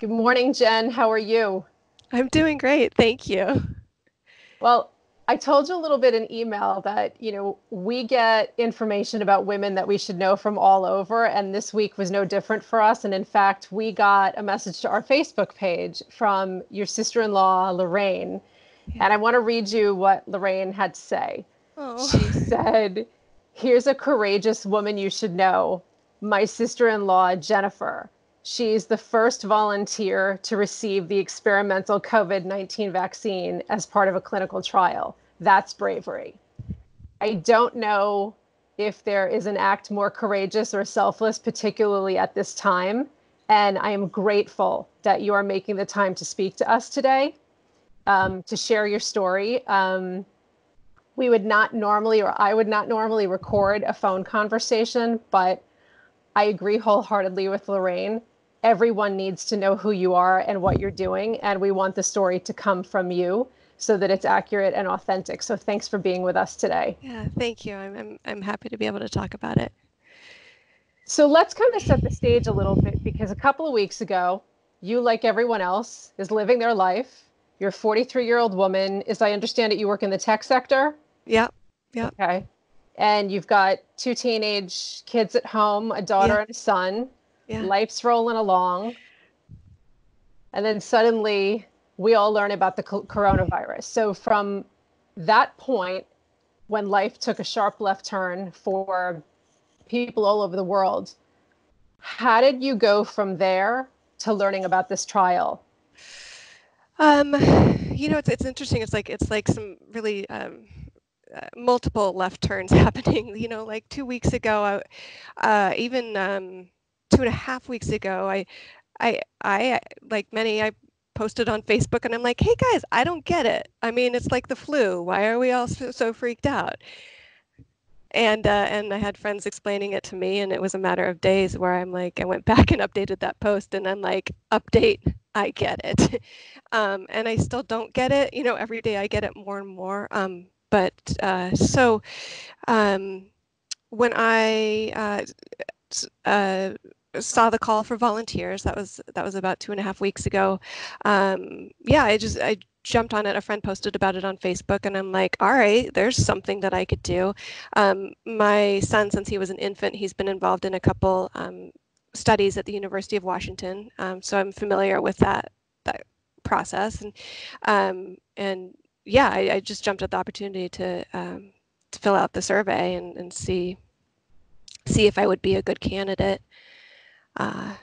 Good morning, Jen. How are you? I'm doing great. Thank you. Well, I told you a little bit in email that, you know, we get information about women that we should know from all over. And this week was no different for us. And in fact, we got a message to our Facebook page from your sister in law, Lorraine. Yeah. And I want to read you what Lorraine had to say. Oh. She said, Here's a courageous woman you should know my sister in law, Jennifer. She's the first volunteer to receive the experimental COVID 19 vaccine as part of a clinical trial. That's bravery. I don't know if there is an act more courageous or selfless, particularly at this time. And I am grateful that you are making the time to speak to us today, um, to share your story. Um, we would not normally, or I would not normally record a phone conversation, but I agree wholeheartedly with Lorraine everyone needs to know who you are and what you're doing. And we want the story to come from you so that it's accurate and authentic. So thanks for being with us today. Yeah, thank you. I'm, I'm, I'm happy to be able to talk about it. So let's kind of set the stage a little bit because a couple of weeks ago, you, like everyone else, is living their life. You're a 43 year old woman. As I understand it, you work in the tech sector? Yeah. Yeah. Okay. And you've got two teenage kids at home, a daughter yeah. and a son yeah. life's rolling along. And then suddenly we all learn about the coronavirus. So from that point, when life took a sharp left turn for people all over the world, how did you go from there to learning about this trial? Um, you know, it's it's interesting. It's like it's like some really um, uh, multiple left turns happening. You know, like two weeks ago, I, uh, even um, two and a half weeks ago, I, I, I like many, I posted on Facebook and I'm like, hey guys, I don't get it. I mean, it's like the flu. Why are we all so, so freaked out? And uh, and I had friends explaining it to me, and it was a matter of days where I'm like, I went back and updated that post, and I'm like, update, I get it, um, and I still don't get it. You know, every day I get it more and more. Um, but uh, so um, when I uh, uh saw the call for volunteers. That was that was about two and a half weeks ago. Um, yeah, I just I jumped on it. A friend posted about it on Facebook, and I'm like, all right, there's something that I could do. Um, my son, since he was an infant, he's been involved in a couple um, studies at the University of Washington, um, so I'm familiar with that that process. And um, and yeah, I, I, just jumped at the opportunity to um, to fill out the survey and, and see see if I would be a good candidate uh,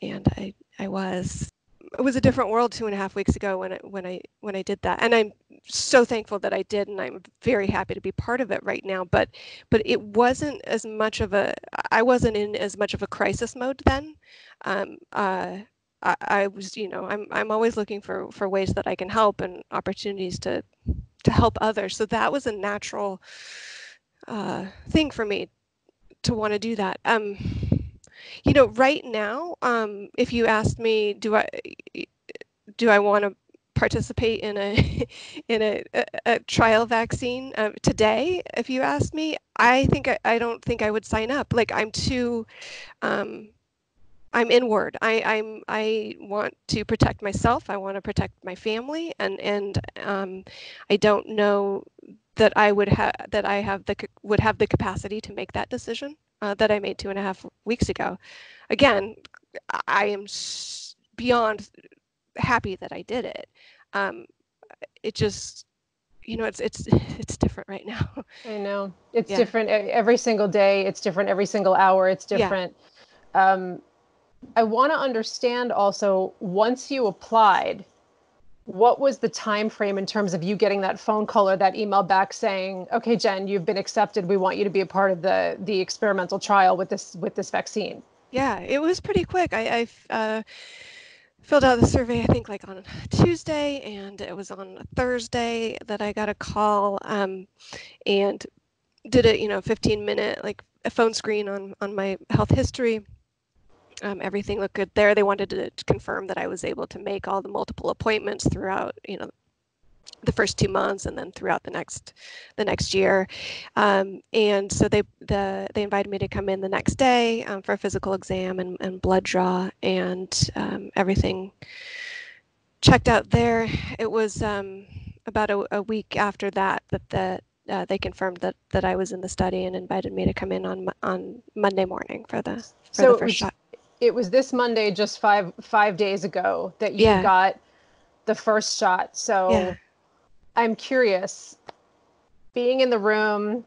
and I I was it was a different world two and a half weeks ago when I when I when I did that, and I'm so thankful that I did, and I'm very happy to be part of it right now. But but it wasn't as much of a I wasn't in as much of a crisis mode then. Um, uh, I, was you know I'm I'm always looking for for ways that I can help and opportunities to to help others. So that was a natural uh, thing for me to want to do that. Um, you know, right now, um, if you asked me, do I do I want to participate in a in a, a, a trial vaccine uh, today? If you asked me, I think I, I, don't think I would sign up. Like I'm too. Um, I'm inward. I, I'm. I want to protect myself. I want to protect my family, and and um, I don't know that I would have that I have the would have the capacity to make that decision uh, that I made two and a half weeks ago. Again, I am beyond happy that I did it. Um, it just, you know, it's it's it's different right now. I know it's yeah. different every single day. It's different every single hour. It's different. Yeah. Um, I want to understand also once you applied what was the time frame in terms of you getting that phone call or that email back saying okay jen you've been accepted. We want you to be a part of the the experimental trial with this with this vaccine yeah it was pretty quick. I i uh, filled out the survey i think like on tuesday and it was on thursday that i got a call um, and did a you know 15 minute like a phone screen on on my health history um, everything looked good there. They wanted to confirm that I was able to make all the multiple appointments throughout, you know, the first two months and then throughout the next the next year um, and so they the they invited me to come in the next day um, for a physical exam and, and blood draw and um, everything checked out there it was um, about a, a, week after that that the uh, they confirmed that that I was in the study and invited me to come in on on Monday morning for the for so the first shot. It was this Monday, just five five days ago, that you yeah. got the first shot. So yeah. I'm curious, being in the room,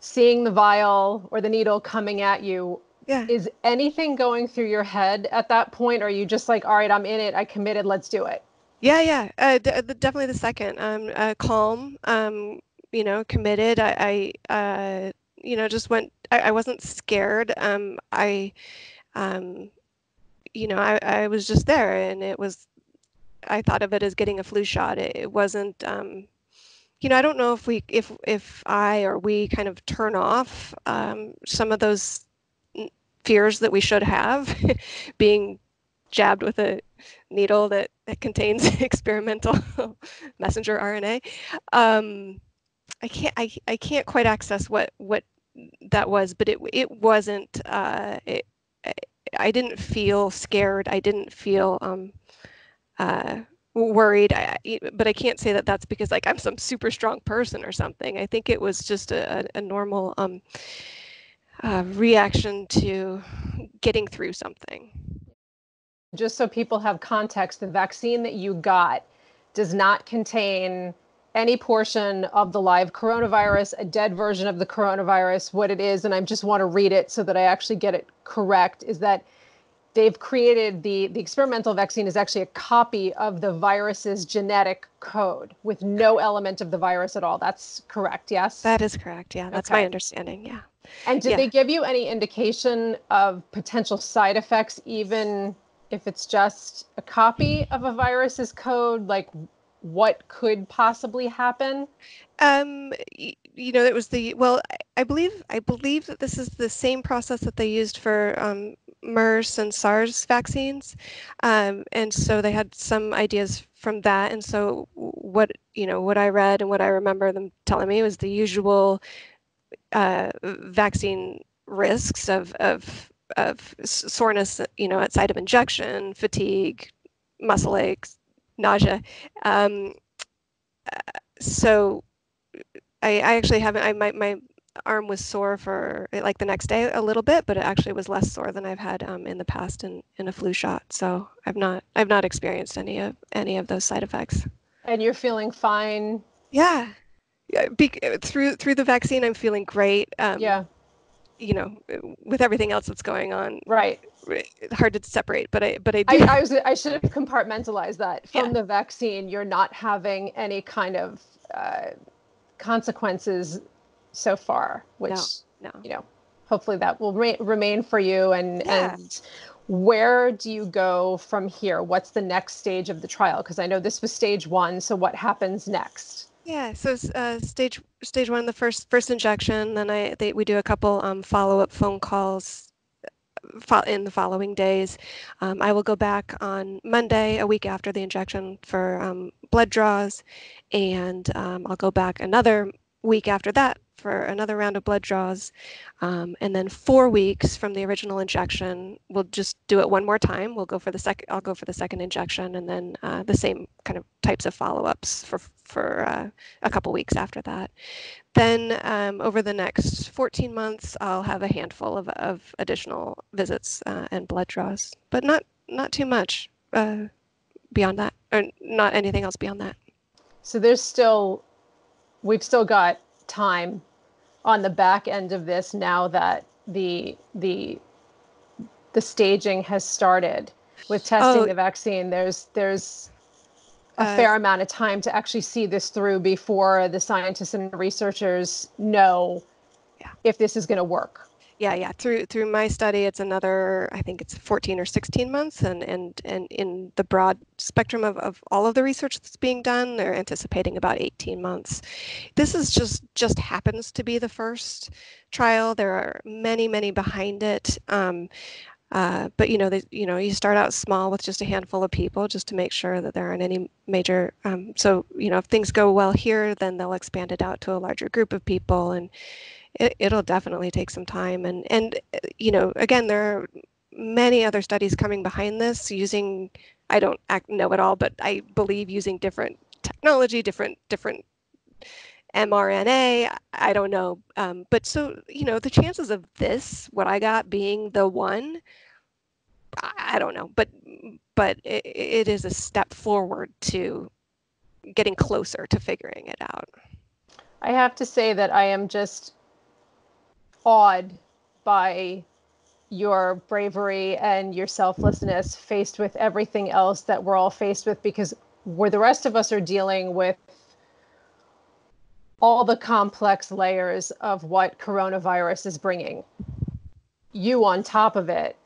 seeing the vial or the needle coming at you, yeah. is anything going through your head at that point? Or are you just like, all right, I'm in it, I committed, let's do it? Yeah, yeah, uh, d- definitely the second. Um, uh, calm, um, you know, committed. I, I uh, you know, just went. I, I wasn't scared. Um, I, um, you know, I, I was just there, and it was I thought of it as getting a flu shot. It, it wasn't, um, you know, I don't know if we, if if I or we kind of turn off um, some of those fears that we should have, being jabbed with a needle that, that contains experimental messenger RNA. Um, I can't I, I can't quite access what what that was, but it it wasn't. Uh, it, I didn't feel scared. I didn't feel um, uh, worried. I, but i can't say that that's because like i'm some super strong person or something. I think it was just a, a normal um, uh, reaction to getting through something. Just so people have context the vaccine that you got does not contain any portion of the live coronavirus, a dead version of the coronavirus. What it is, and I just want to read it so that I actually get it correct, is that they've created the the experimental vaccine is actually a copy of the virus's genetic code with no element of the virus at all that's correct yes that is correct yeah that's okay. my understanding yeah and did yeah. they give you any indication of potential side effects even if it's just a copy of a virus's code like what could possibly happen um you know it was the well i believe i believe that this is the same process that they used for um, MERS and SARS vaccines, um, and so they had some ideas from that. And so what you know, what I read and what I remember them telling me was the usual uh, vaccine risks of of of soreness, you know, at site of injection, fatigue, muscle aches, nausea. Um, so I, I actually haven't. I my my arm was sore for like the next day a little bit, but it actually was less sore than I've had um, in the past in, in a flu shot. So I've not I've not experienced any of any of those side effects. And you're feeling fine. Yeah, yeah. Be, through through the vaccine, I'm feeling great. Um, yeah. You know, with everything else that's going on. Right. Hard to separate, but I but I do. I, I was I should have compartmentalized that from yeah. the vaccine. You're not having any kind of uh, consequences so far, which no, no. you know, hopefully that will re- remain for you. And yeah. and where do you go from here? What's the next stage of the trial? Because I know this was stage one. So what happens next? Yeah, so uh, stage stage one, the first first injection. Then I they, we do a couple um, follow up phone calls in the following days. Um, I will go back on Monday, a week after the injection, for um, blood draws, and um, I'll go back another week after that for another round of blood draws. Um, and then four weeks from the original injection, we'll just do it one more time. We'll go for the second, I'll go for the second injection and then uh, the same kind of types of follow-ups for, for uh, a couple weeks after that. Then um, over the next 14 months, I'll have a handful of, of additional visits uh, and blood draws, but not, not too much uh, beyond that, or not anything else beyond that. So there's still, we've still got time on the back end of this now that the the the staging has started. With testing oh, the vaccine there's there's a uh, fair amount of time to actually see this through before the scientists and researchers know yeah. if this is going to work yeah yeah through through my study it's another i think it's 14 or 16 months and and and in the broad spectrum of, of all of the research that's being done they're anticipating about 18 months this is just just happens to be the first trial there are many many behind it um, uh, but you know, they, you know, you start out small with just a handful of people, just to make sure that there aren't any major. Um, so you know, if things go well here, then they'll expand it out to a larger group of people, and it, will definitely take some time. And and you know, again, there are many other studies coming behind this using. I don't know it all, but I believe using different technology, different different mRNA. I don't know. Um, but so, you know, the chances of this, what I got being the one, I, I don't know. But but it, it is a step forward to getting closer to figuring it out. I have to say that I am just awed by your bravery and your selflessness faced with everything else that we're all faced with because where the rest of us are dealing with all the complex layers of what coronavirus is bringing. You, on top of it,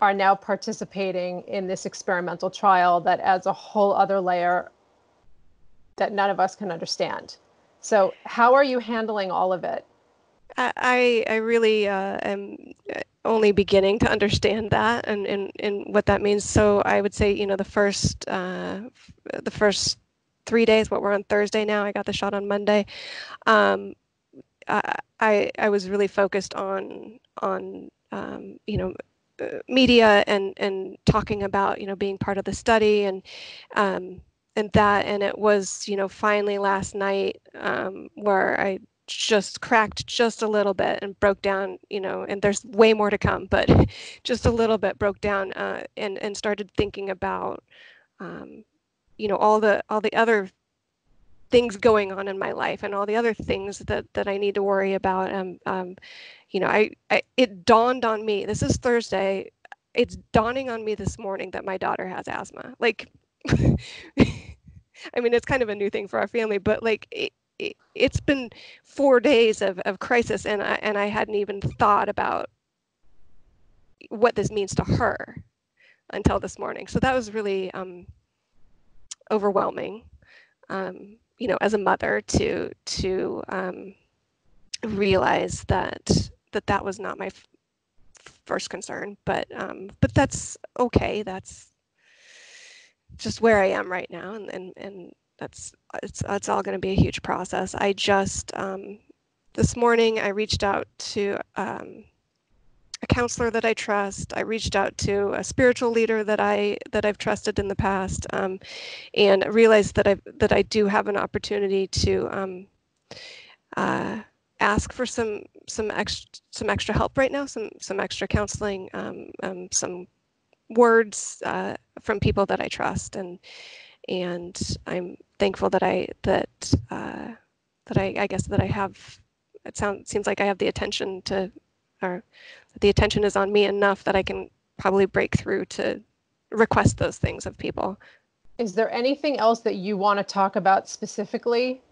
are now participating in this experimental trial that adds a whole other layer that none of us can understand. So, how are you handling all of it? I I really uh, am uh, only beginning to understand that and, and and what that means. So I would say you know the first uh, the first three days. What we're on Thursday now. I got the shot on Monday. Um, I, I was really focused on on um, you know uh, media and and talking about you know being part of the study and um, and that and it was you know finally last night um, where I just cracked just a little bit and broke down you know and there's way more to come but just a little bit broke down uh, and and started thinking about um, you know all the all the other things going on in my life and all the other things that that I need to worry about. Um, um, you know, I, I it dawned on me. This is Thursday. It's dawning on me this morning that my daughter has asthma. Like, I mean, it's kind of a new thing for our family, but like it, it, has been four days of, of crisis, and I and I hadn't even thought about what this means to her until this morning. So that was really um, overwhelming, um, you know, as a mother to to um, realize that that that was not my f- first concern, but um, but that's okay. That's just where I am right now, and and and that's it's it's all going to be a huge process. I just um, this morning I reached out to um, a counselor that I trust. I reached out to a spiritual leader that I that I've trusted in the past, um, and realized that I that I do have an opportunity to um, uh, ask for some some extra some extra help right now, some some extra counseling, um, um some words uh, from people that I trust, and and I'm thankful that I that uh, that I, I guess that I have. It sounds seems like I have the attention to or the attention is on me enough that I can probably break through to request those things of people. Is there anything else that you want to talk about specifically?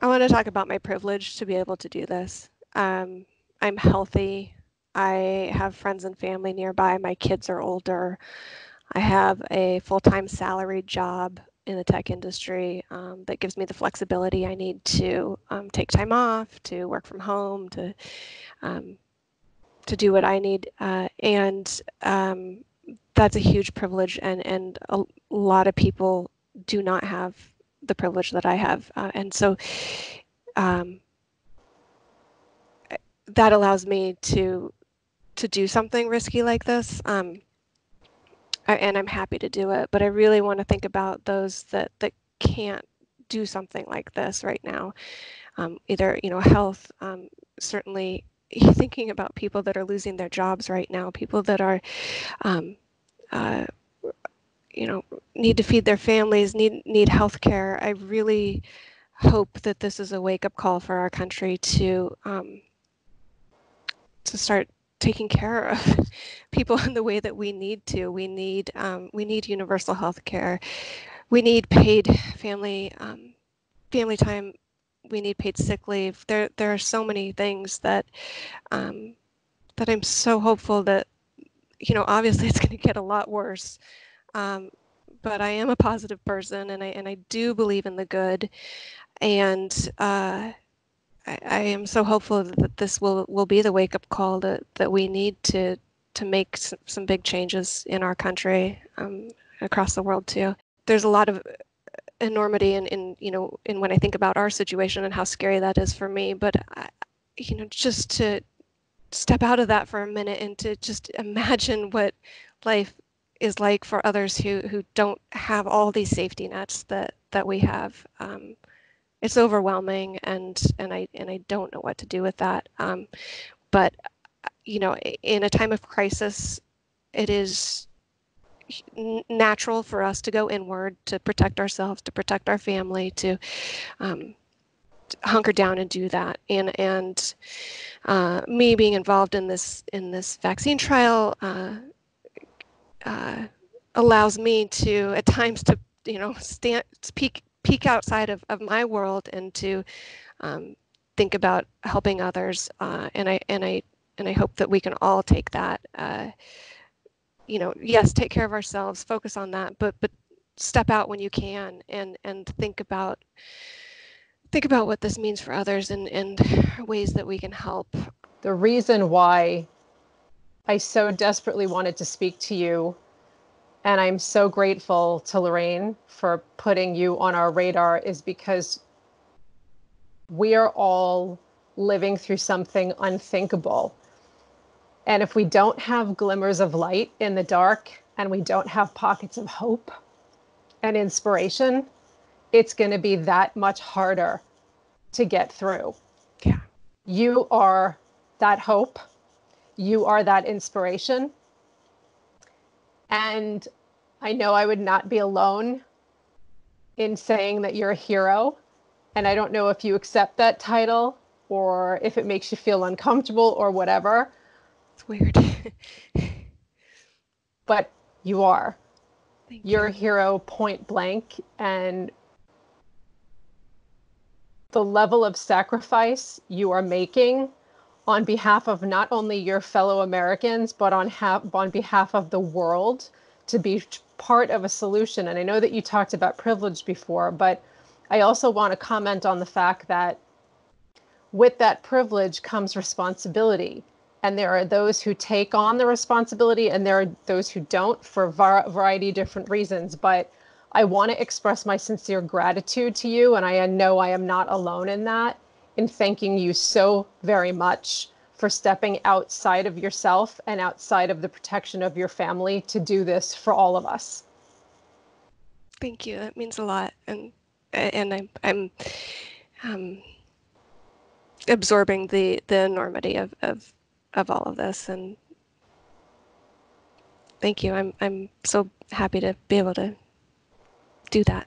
I want to talk about my privilege to be able to do this. Um, I'm healthy. I have friends and family nearby. My kids are older. I have a full time salaried job in the tech industry um, that gives me the flexibility I need to um, take time off, to work from home, to um, to do what I need, uh, and um, that's a huge privilege. And and a lot of people do not have the privilege that I have, uh, and so um, that allows me to to do something risky like this. Um, and I'm happy to do it. But I really want to think about those that that can't do something like this right now. Um, either you know health um, certainly thinking about people that are losing their jobs right now, people that are, um, uh, you know, need to feed their families, need need health care. I really hope that this is a wake up call for our country to um, to start taking care of people in the way that we need to. We need um, we need universal health care. We need paid family um, family time we need paid sick leave. There there are so many things that um, that I'm so hopeful that you know obviously it's going to get a lot worse. Um, but I am a positive person and I and I do believe in the good, and uh, I, I am so hopeful that this will will be the wake up call that that we need to to make some, some big changes in our country, um, across the world too. There's a lot of enormity in, in you know in when I think about our situation and how scary that is for me. But I, you know, just to step out of that for a minute and to just imagine what life is like for others who who don't have all these safety nets that that we have. Um, it's overwhelming, and and I and I don't know what to do with that. Um, but you know, in a time of crisis, it is natural for us to go inward to protect ourselves, to protect our family, to, um, hunker down and do that. And and uh, me being involved in this in this vaccine trial uh, uh, allows me to at times to you know stand peek peek outside of, of my world and to um, think about helping others uh, and I and I and I hope that we can all take that uh, you know yes take care of ourselves focus on that but but step out when you can and and think about think about what this means for others and and ways that we can help the reason why I so desperately wanted to speak to you. And I'm so grateful to Lorraine for putting you on our radar, is because we are all living through something unthinkable. And if we don't have glimmers of light in the dark and we don't have pockets of hope and inspiration, it's going to be that much harder to get through. Yeah. You are that hope you are that inspiration. And I know I would not be alone in saying that you're a hero. And I don't know if you accept that title or if it makes you feel uncomfortable or whatever. It's weird. but you are. Thank you're you. a hero point blank. And the level of sacrifice you are making on behalf of not only your fellow Americans, but on, ha- on behalf of the world to be part of a solution. And I know that you talked about privilege before, but I also want to comment on the fact that with that privilege comes responsibility. And there are those who take on the responsibility, and there are those who don't for a variety of different reasons. But I want to express my sincere gratitude to you, and I know I am not alone in that in thanking you so very much for stepping outside of yourself and outside of the protection of your family to do this for all of us. Thank you. That means a lot, and and I'm I'm um, absorbing the the enormity of, of of all of this, and thank you. I'm I'm so happy to be able to do that.